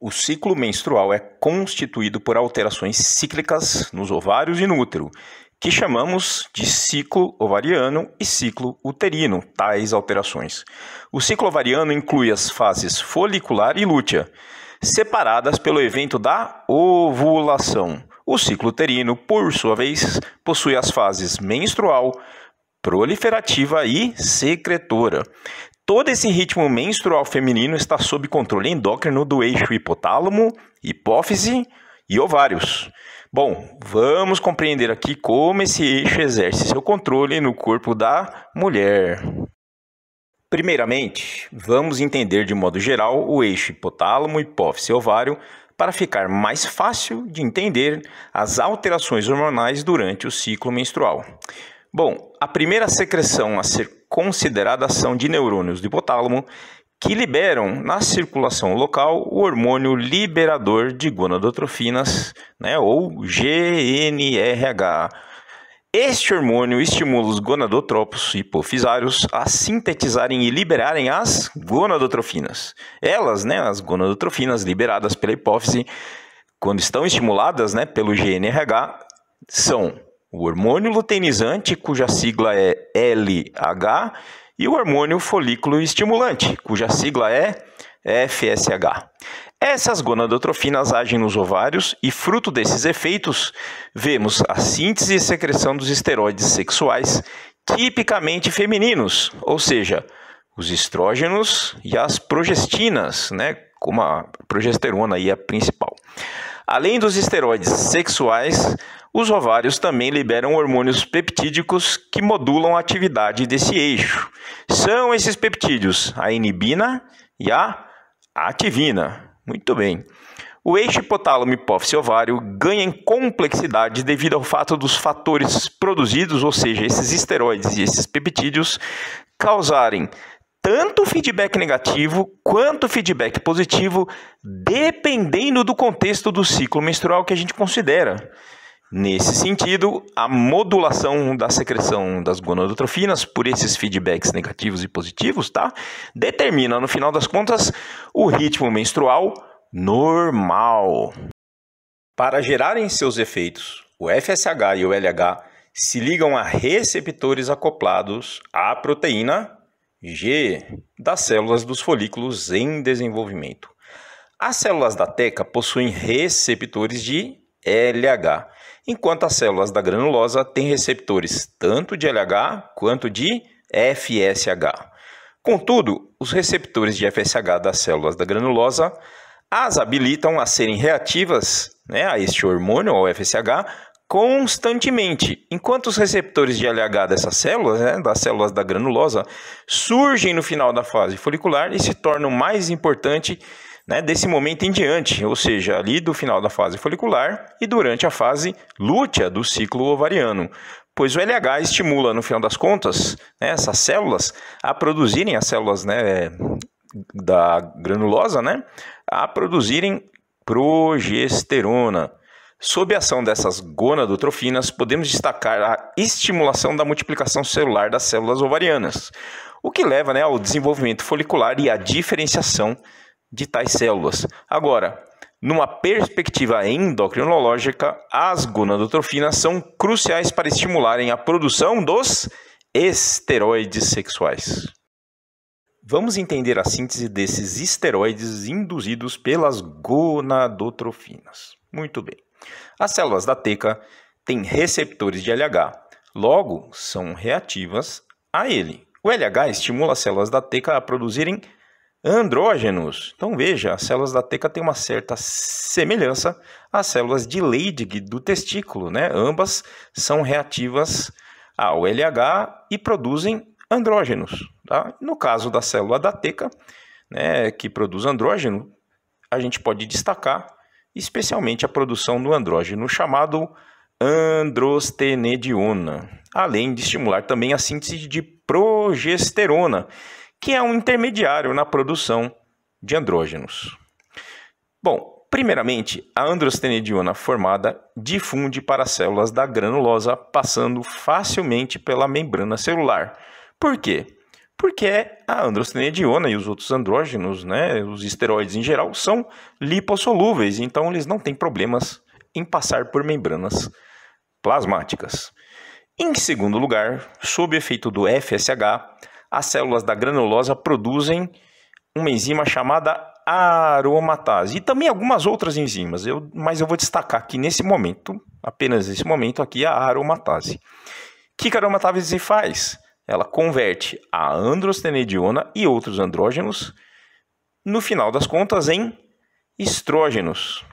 O ciclo menstrual é constituído por alterações cíclicas nos ovários e no útero, que chamamos de ciclo ovariano e ciclo uterino, tais alterações. O ciclo ovariano inclui as fases folicular e lútea, separadas pelo evento da ovulação. O ciclo uterino, por sua vez, possui as fases menstrual, proliferativa e secretora. Todo esse ritmo menstrual feminino está sob controle endócrino do eixo hipotálamo, hipófise e ovários. Bom, vamos compreender aqui como esse eixo exerce seu controle no corpo da mulher. Primeiramente, vamos entender de modo geral o eixo hipotálamo, hipófise e ovário para ficar mais fácil de entender as alterações hormonais durante o ciclo menstrual. Bom, a primeira secreção a ser considerada ação de neurônios do hipotálamo que liberam na circulação local o hormônio liberador de gonadotrofinas, né, ou GNRH. Este hormônio estimula os gonadotropos hipofisários a sintetizarem e liberarem as gonadotrofinas. Elas, né, as gonadotrofinas liberadas pela hipófise, quando estão estimuladas né, pelo GNRH, são o hormônio luteinizante, cuja sigla é LH, e o hormônio folículo estimulante, cuja sigla é FSH. Essas gonadotrofinas agem nos ovários e, fruto desses efeitos, vemos a síntese e secreção dos esteroides sexuais tipicamente femininos, ou seja, os estrógenos e as progestinas, né, como a progesterona aí é a principal. Além dos esteroides sexuais, os ovários também liberam hormônios peptídicos que modulam a atividade desse eixo. São esses peptídeos a inibina e a ativina. Muito bem. O eixo hipotálamo hipófise ovário ganha em complexidade devido ao fato dos fatores produzidos, ou seja, esses esteroides e esses peptídeos, causarem tanto feedback negativo quanto feedback positivo, dependendo do contexto do ciclo menstrual que a gente considera. Nesse sentido, a modulação da secreção das gonadotrofinas por esses feedbacks negativos e positivos, tá? Determina, no final das contas, o ritmo menstrual normal. Para gerarem seus efeitos, o FSH e o LH se ligam a receptores acoplados à proteína G das células dos folículos em desenvolvimento. As células da teca possuem receptores de LH enquanto as células da granulosa têm receptores tanto de LH quanto de FSH. Contudo, os receptores de FSH das células da granulosa as habilitam a serem reativas né, a este hormônio, ao FSH, constantemente, enquanto os receptores de LH dessas células, né, das células da granulosa, surgem no final da fase folicular e se tornam mais importantes né, desse momento em diante, ou seja, ali do final da fase folicular e durante a fase lútea do ciclo ovariano, pois o LH estimula, no final das contas, né, essas células a produzirem, as células né, da granulosa, né, a produzirem progesterona. Sob a ação dessas gonadotrofinas, podemos destacar a estimulação da multiplicação celular das células ovarianas, o que leva né, ao desenvolvimento folicular e à diferenciação de tais células. Agora, numa perspectiva endocrinológica, as gonadotrofinas são cruciais para estimularem a produção dos esteroides sexuais. Vamos entender a síntese desses esteroides induzidos pelas gonadotrofinas. Muito bem. As células da teca têm receptores de LH, logo são reativas a ele. O LH estimula as células da teca a produzirem andrógenos. Então veja, as células da teca têm uma certa semelhança às células de Leydig do testículo, né? Ambas são reativas ao LH e produzem andrógenos. Tá? No caso da célula da teca, né, que produz andrógeno, a gente pode destacar especialmente a produção do andrógeno chamado androstenediona, além de estimular também a síntese de progesterona, que é um intermediário na produção de andrógenos. Bom, primeiramente, a androstenediona formada difunde para as células da granulosa, passando facilmente pela membrana celular. Por quê? porque a androstenediona e os outros andrógenos, né, os esteroides em geral, são lipossolúveis, então eles não têm problemas em passar por membranas plasmáticas. Em segundo lugar, sob efeito do FSH, as células da granulosa produzem uma enzima chamada aromatase e também algumas outras enzimas, eu, mas eu vou destacar aqui nesse momento, apenas nesse momento aqui, a aromatase. O que a aromatase faz? Ela converte a androstenediona e outros andrógenos, no final das contas, em estrógenos.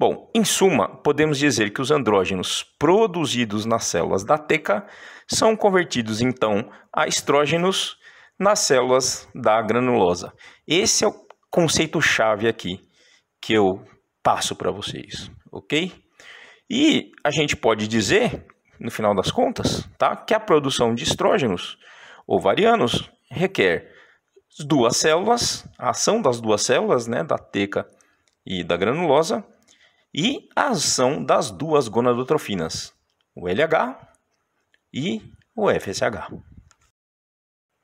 Bom, em suma, podemos dizer que os andrógenos produzidos nas células da teca são convertidos então a estrógenos nas células da granulosa. Esse é o conceito-chave aqui que eu passo para vocês, ok? E a gente pode dizer, no final das contas, tá, que a produção de estrógenos ovarianos requer duas células, a ação das duas células, né, da teca e da granulosa, e a ação das duas gonadotrofinas, o LH e o FSH.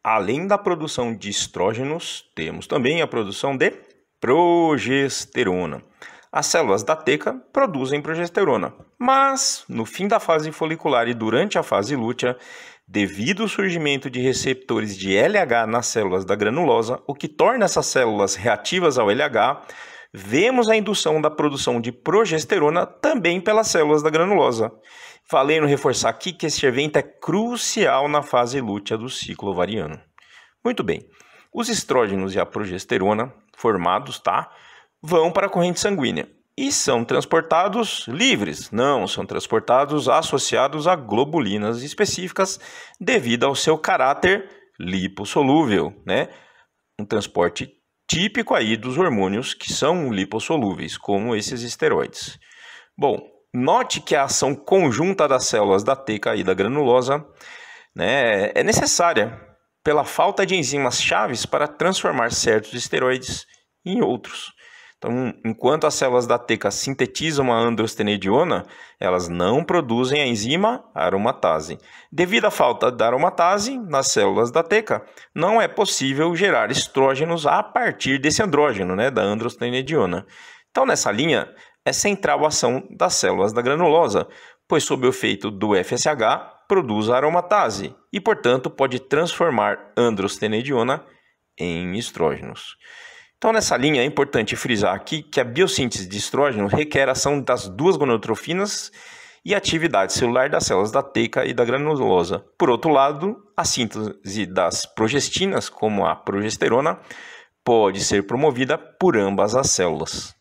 Além da produção de estrógenos, temos também a produção de progesterona. As células da teca produzem progesterona, mas no fim da fase folicular e durante a fase lútea, devido ao surgimento de receptores de LH nas células da granulosa, o que torna essas células reativas ao LH, vemos a indução da produção de progesterona também pelas células da granulosa. Valendo reforçar aqui que este evento é crucial na fase lútea do ciclo ovariano. Muito bem. Os estrógenos e a progesterona formados, tá? Vão para a corrente sanguínea e são transportados livres. Não, são transportados associados a globulinas específicas devido ao seu caráter lipossolúvel, né? Um transporte típico aí dos hormônios que são lipossolúveis, como esses esteroides. Bom, note que a ação conjunta das células da teca e da granulosa né, é necessária pela falta de enzimas chaves para transformar certos esteroides em outros. Então, enquanto as células da teca sintetizam a androstenediona, elas não produzem a enzima aromatase. Devido à falta da aromatase nas células da teca, não é possível gerar estrógenos a partir desse andrógeno, né, da androstenediona. Então, nessa linha, é central a ação das células da granulosa, pois sob o efeito do FSH, produz a aromatase e, portanto, pode transformar androstenediona em estrógenos. Então, nessa linha, é importante frisar aqui que a biossíntese de estrógeno requer a ação das duas gonadotrofinas e atividade celular das células da teca e da granulosa. Por outro lado, a síntese das progestinas, como a progesterona, pode ser promovida por ambas as células.